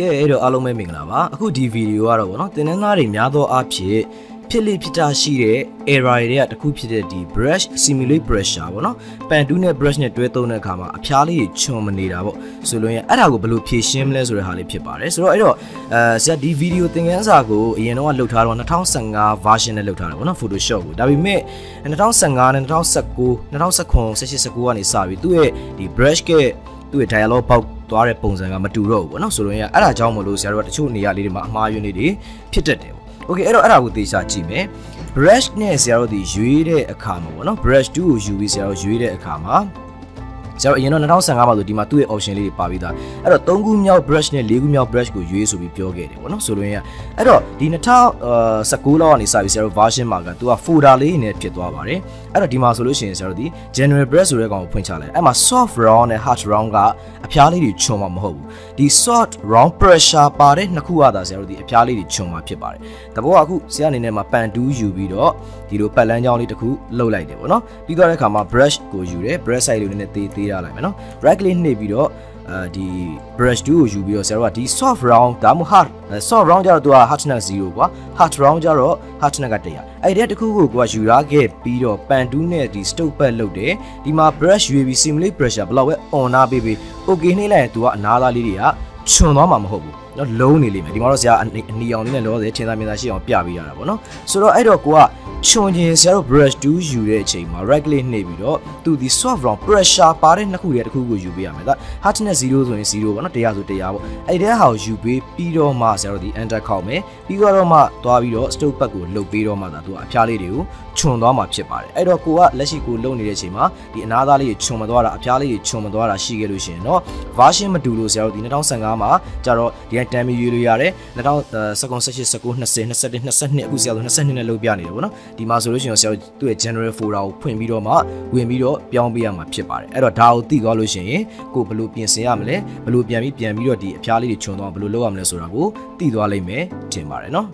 ကဲအဲ့တော့အားလုံးပဲမင်္ဂလာပါအခုဒီဗီဒီယိုကတော့ဗောနော်တင်နန်းသားတွေများသောအားဖြင့်ဖြစ်လေဖြစ်တာရှိတဲ့ error တွေကတစ်ခုဖြစ်တဲ့ဒီ brush simulate pressure ဗောနော်ပန်တူးနဲ့ brush နဲ့တွဲသုံးတဲ့အခါမှာအဖျားလေးတွေချွန်မနေတာဗောဆိုလို့ရင်အဲ့ဒါကိုဘယ်လိုဖြည့်ရှင်းမလဲဆိုတဲ့ဟာလေးဖြစ်ပါတယ်ဆိုတော့အဲ့တော့အဲဆရာဒီဗီဒီယိုသင်ခန်းစာကိုအရင်တော့လှုပ်ထားတော့2015 version နဲ့လှုပ်ထားတယ်ဗောနော် Photoshop ကိုဒါပေမဲ့2015နဲ့2019 2019 18 19ကနေစပြီးသူ့ရဲ့ဒီ brush ကသူ့ရဲ့ dialog box သွားတဲ့ပုံစံကမတူတော့ဘူးပေါ့နော်ဆိုလိုရင်အဲ့ဒါကြောင့်မလို့ဆရာတို့ကတချို့နေရာလေးတွေမှာအမှားယွင်းလေးတွေဖြစ်တတ်တယ်ပေါ့။ Okay အဲ့တော့အဲ့ဒါကိုသေချာကြည့်မယ်။ brush နဲ့ဆရာတို့ဒီရွေးတဲ့အခါမှာပေါ့နော် brush 2ကိုယူပြီးဆရာတို့ရွေးတဲ့အခါမှာ ဆရာတို့အရင်တော့2015မှာဆိုဒီမှာသူ့ရဲ့ option လေးတွေပါပြီးသားအဲ့တော့3ခုမြောက် brush နဲ့4ခုမြောက် brush ကိုရွေးဆိုပြီးပြောခဲ့တယ်ပေါ့နော်ဆိုလိုရင်အဲ့တော့ဒီ2019လောက်ကနေစပြီးဆရာတို့ version မှာကသူက folder လေးနဲ့ဖြစ်သွားပါတယ်အဲ့တော့ဒီမှာဆိုလို့ရှိရင်ဆရာတို့ဒီ general brush ဆိုတဲ့ကောင်ကိုဖွင့်ချလိုက်အဲ့မှာ soft round နဲ့ hard round ကအဖျားလေးတွေခြုံမှာမဟုတ်ဘူးဒီ soft round pressure ပါတဲ့နှစ်ခုကသာဆရာတို့ဒီအဖျားလေးတွေခြုံမှာဖြစ်ပါတယ်တဘောကအခုဆရာအနေနဲ့မှာပန်တူးယူပြီးတော့ဒီလိုပတ်လန်းကြောင်းလေးတစ်ခုလှုပ်လိုက်တယ်ပေါ့နော်ပြီးတော့တဲ့အခါမှာ brush ကိုယူတယ် brush side လေးနည်းနည်းသေးသေးရလိုက်မယ်နော် right click နှိပ်ပြီးတော့အဲဒီ brush 2ကိုယူပြီးတော့ဆရာတို့ကဒီ soft round ဒါမှမဟုတ် hard soft round ကျတော့သူက hardness 0ကွာ hard round ကျတော့ hardness က100အဲ့ဒီတခုကိုကိုကယူရခဲ့ပြီးတော့ pan 2နဲ့ဒီ stoke pad လုပ်တယ်ဒီမှာ brush ရွေးပြီး simulate pressure ဘယ်လောက်ပဲ on နာပေးပေး okay နှိပ်လိုက်ရင်သူကအနားသားလေးတွေကချွန်သွားမှာမဟုတ်ဘူးနော်လုံးနေလိမ့်မယ်ဒီမှာတော့ဆရာအနီအောင်လေးနဲ့လောဆယ်ထင်သာမြင်သာရှိအောင်ပြပေးရတာပေါ့နော်ဆိုတော့အဲ့တော့ကိုက ချွန်ခြင်းဆရာတို့ brush 2ယူတဲ့အချိန်မှာ right click နှိပ်ပြီးတော့သူဒီ soft round pressure ပါတဲ့နှစ်ခုရဲ့တစ်ခုကိုယူပေးရမယ်ဒါ hardness 0ဆိုရင်0ပေါ့နော်100ဆို100ပေါ့အဲ့ဒီတဲ့ဟာကိုယူပေးပြီးတော့မှဆရာတို့ဒီ enter ခောက်မယ်ပြီးတော့မှသွားပြီးတော့ stoke pad ကိုလုတ်ပေးတော့မှဒါသူအဖျားလေးတွေကိုခြုံသွားမှာဖြစ်ပါတယ်အဲ့တော့ကိုကလက်ရှိကိုလုံနေတဲ့အချိန်မှာဒီအနာသားလေးတွေခြုံမသွားတာအဖျားလေးတွေခြုံမသွားတာရှိခဲ့လို့ရှိရင်တော့ version မတူလို့ဆရာတို့ဒီ2015မှာကြတော့ဒီကတမ်းမီရွေးလို့ရတယ်2019 18 19 20 21 22အခုဆရာတို့22နဲ့လုပ်ပြနေတယ်ပေါ့နော်ဒီမှာဆိုလို့ရှိရင်ဆရာတို့သူ့ရဲ့ general folder ကိုဖွင့်ပြီးတော့မှဝင်ပြီးတော့ပြောင်းပေးရမှာဖြစ်ပါတယ်အဲ့တော့ဒါကိုသိသွားလို့ရှိရင်ကိုဘယ်လိုပြင်ဆင်ရမလဲဘယ်လိုပြန်ပြီးပြန်ပြီးတော့ဒီအဖျားလေးတွေခြုံသွားဘယ်လိုလုပ်ရမလဲဆိုတာကိုသိသွားလိမ့်မယ်ထင်ပါတယ်နော်